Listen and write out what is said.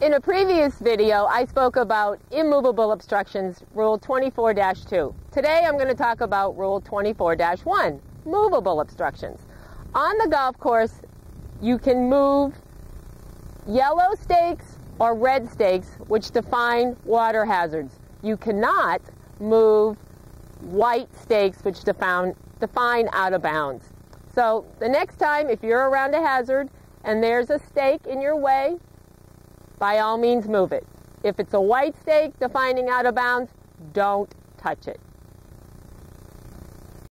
In a previous video, I spoke about immovable obstructions, Rule 24-2. Today, I'm going to talk about Rule 24-1, movable obstructions. On the golf course, you can move yellow stakes or red stakes, which define water hazards. You cannot move white stakes, which define, define out of bounds. So the next time, if you're around a hazard and there's a stake in your way, by all means move it. If it's a white stake defining out of bounds, don't touch it.